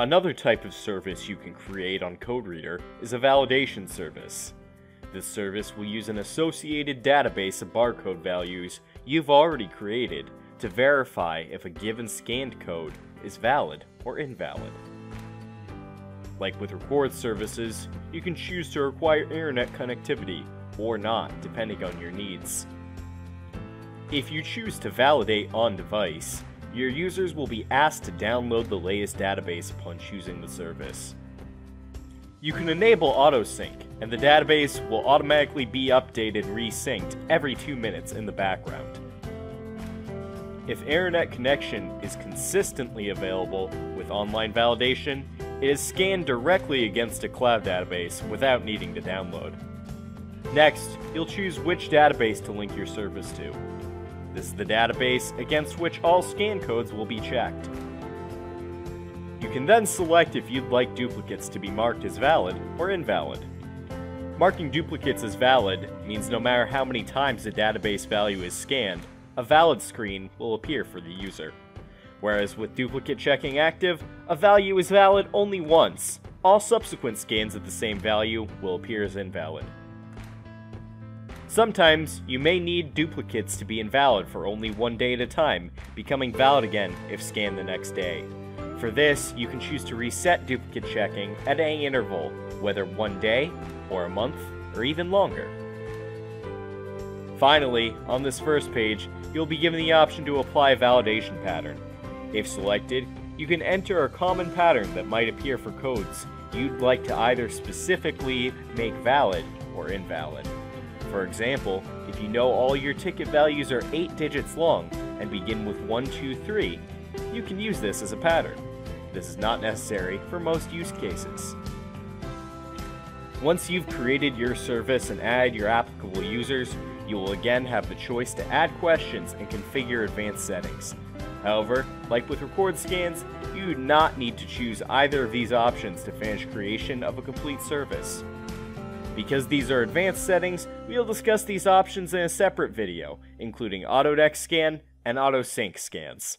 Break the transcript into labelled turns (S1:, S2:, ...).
S1: Another type of service you can create on codeREADr is a validation service. This service will use an associated database of barcode values you've already created to verify if a given scanned code is valid or invalid. Like with record services, you can choose to require internet connectivity or not, depending on your needs. If you choose to validate on device, your users will be asked to download the latest database upon choosing the service. You can enable autosync, and the database will automatically be updated and resynced every 2 minutes in the background. If internet connection is consistently available with online validation, it is scanned directly against a cloud database without needing to download. Next, you'll choose which database to link your service to. This is the database against which all scan codes will be checked. You can then select if you'd like duplicates to be marked as valid or invalid. Marking duplicates as valid means no matter how many times the database value is scanned, a valid screen will appear for the user. Whereas with duplicate checking active, a value is valid only once. All subsequent scans of the same value will appear as invalid. Sometimes, you may need duplicates to be invalid for only one day at a time, becoming valid again if scanned the next day. For this, you can choose to reset duplicate checking at any interval, whether one day, or a month, or even longer. Finally, on this first page, you'll be given the option to apply a validation pattern. If selected, you can enter a common pattern that might appear for codes you'd like to either specifically make valid or invalid. For example, if you know all your ticket values are 8 digits long and begin with 1, 2, 3, you can use this as a pattern. This is not necessary for most use cases. Once you've created your service and added your applicable users, you will again have the choice to add questions and configure advanced settings. However, like with record scans, you do not need to choose either of these options to finish creation of a complete service. Because these are advanced settings, we'll discuss these options in a separate video, including Autodesk Scan and AutoSync scans.